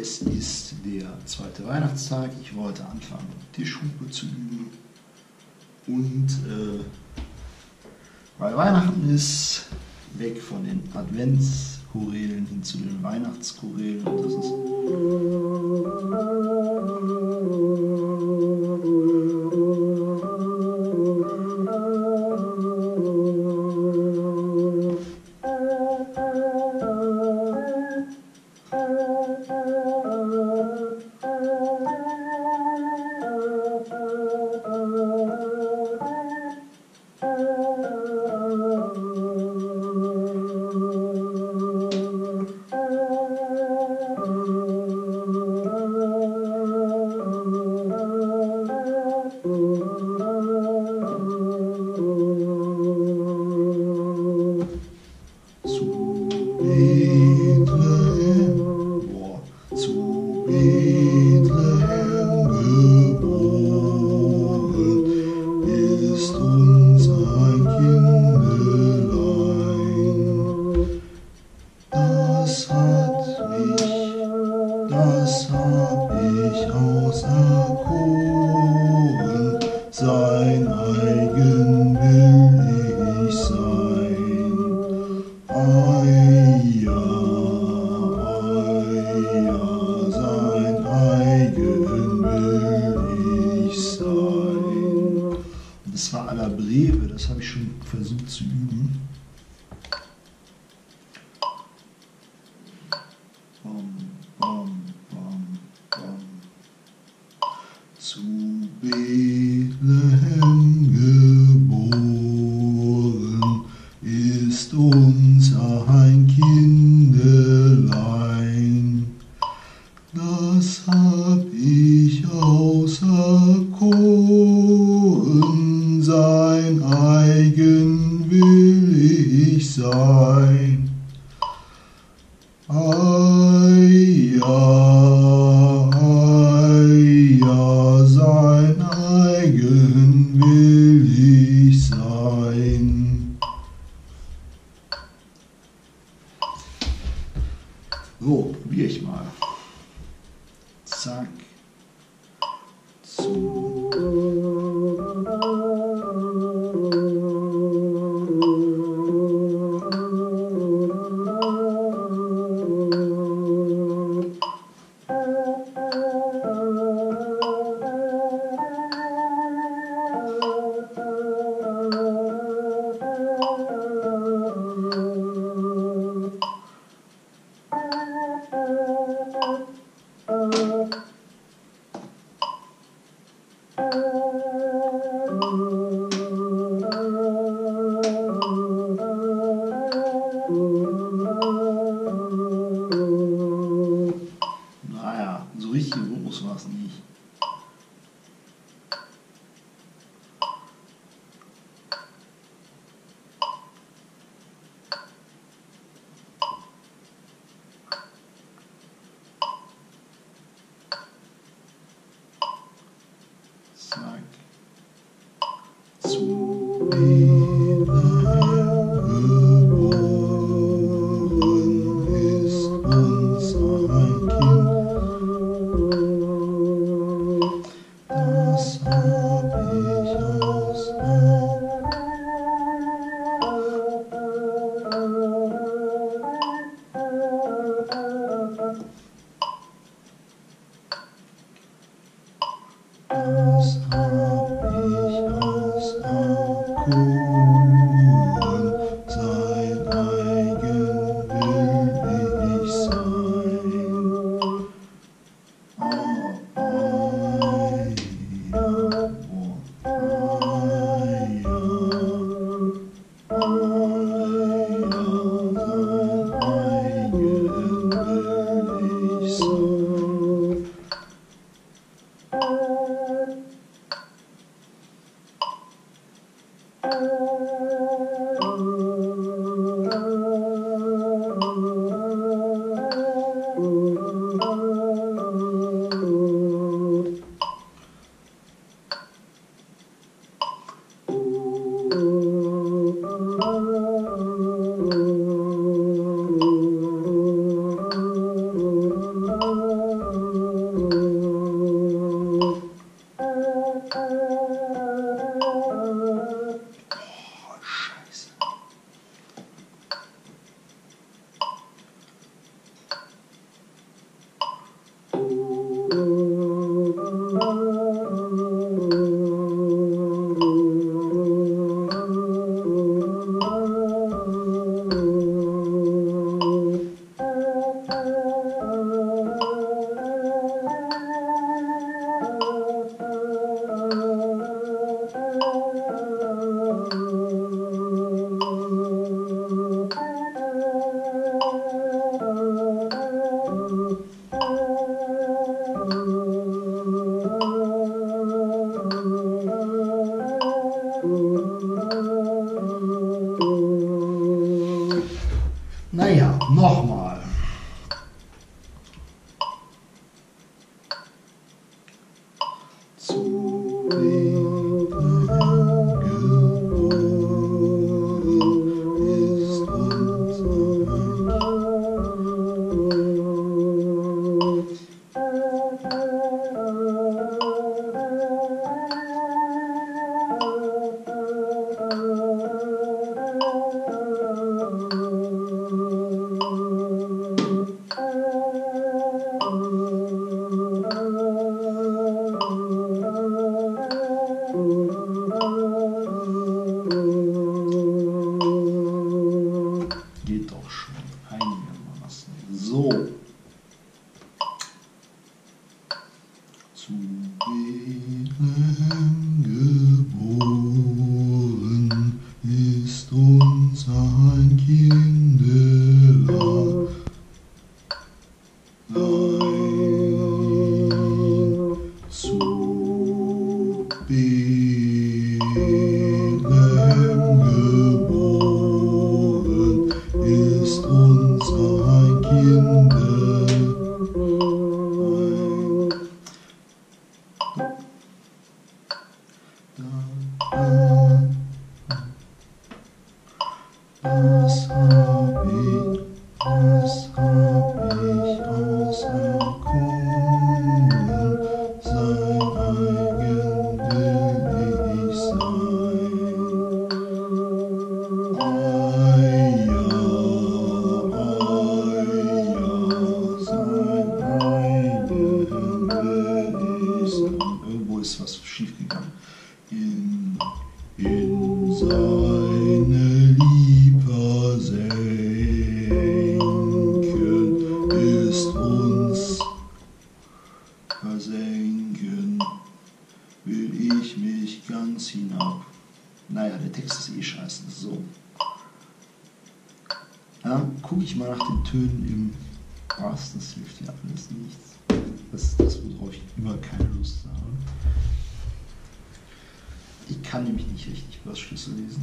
Es ist der zweite Weihnachtstag. Ich wollte anfangen, Tischhupe zu üben. Und äh, weil Weihnachten ist, weg von den Adventschorälen hin zu den Weihnachtschorälen. Und das ist sein eigen will ich sein. Eia, eia, sein eigen will ich sein. Das war aller Breve, das habe ich schon versucht zu üben. Bom, ist ein Kindelein. Das hab ich auserkoren, So, probiere ich mal. Zack. Uns versenken, will ich mich ganz hinab. Naja, der Text ist eh scheiße. So. Ja, gucke ich mal nach den Tönen im Bass, das hilft ja alles nichts. Das ist das, worauf ich immer keine Lust habe. Ich kann nämlich nicht richtig Bassschlüssel lesen.